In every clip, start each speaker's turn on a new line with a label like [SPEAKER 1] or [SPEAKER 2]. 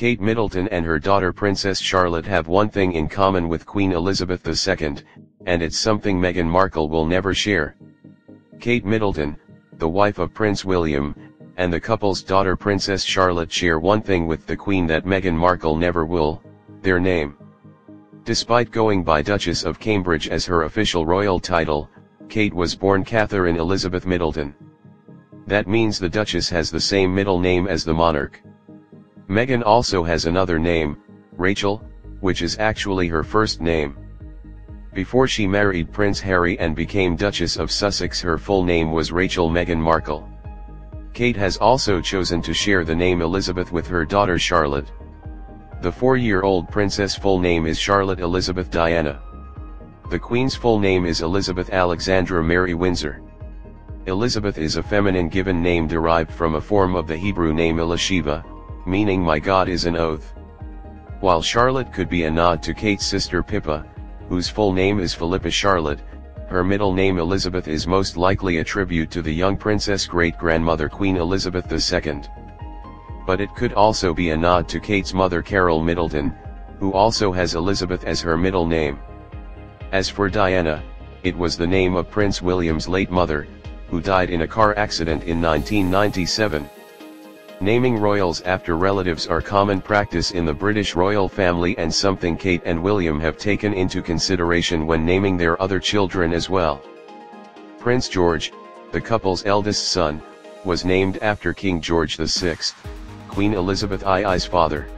[SPEAKER 1] Kate Middleton and her daughter Princess Charlotte have one thing in common with Queen Elizabeth II, and it's something Meghan Markle will never share. Kate Middleton, the wife of Prince William, and the couple's daughter Princess Charlotte share one thing with the Queen that Meghan Markle never will, their name. Despite going by Duchess of Cambridge as her official royal title, Kate was born Catherine Elizabeth Middleton. That means the Duchess has the same middle name as the monarch. Meghan also has another name, Rachel, which is actually her first name. Before she married Prince Harry and became Duchess of Sussex her full name was Rachel Meghan Markle. Kate has also chosen to share the name Elizabeth with her daughter Charlotte. The four-year-old princess' full name is Charlotte Elizabeth Diana. The Queen's full name is Elizabeth Alexandra Mary Windsor. Elizabeth is a feminine given name derived from a form of the Hebrew name Elisheva, meaning my God is an oath. While Charlotte could be a nod to Kate's sister Pippa, whose full name is Philippa Charlotte, her middle name Elizabeth is most likely a tribute to the young princess great-grandmother Queen Elizabeth II but it could also be a nod to Kate's mother Carol Middleton, who also has Elizabeth as her middle name. As for Diana, it was the name of Prince William's late mother, who died in a car accident in 1997. Naming royals after relatives are common practice in the British royal family and something Kate and William have taken into consideration when naming their other children as well. Prince George, the couple's eldest son, was named after King George VI, Queen Elizabeth II's father.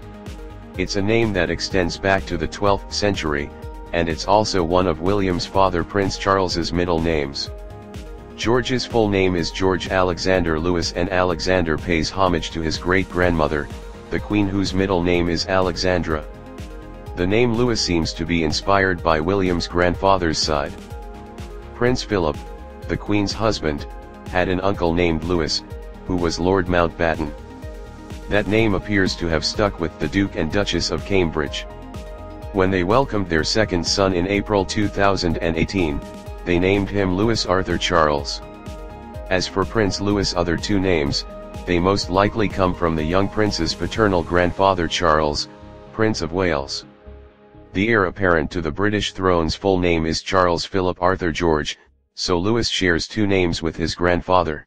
[SPEAKER 1] It's a name that extends back to the 12th century, and it's also one of William's father Prince Charles's middle names. George's full name is George Alexander Louis and Alexander pays homage to his great-grandmother, the queen whose middle name is Alexandra. The name Louis seems to be inspired by William's grandfather's side. Prince Philip, the queen's husband, had an uncle named Louis, who was Lord Mountbatten. That name appears to have stuck with the Duke and Duchess of Cambridge. When they welcomed their second son in April 2018, they named him Louis Arthur Charles. As for Prince Louis' other two names, they most likely come from the young prince's paternal grandfather Charles, Prince of Wales. The heir apparent to the British throne's full name is Charles Philip Arthur George, so Louis shares two names with his grandfather.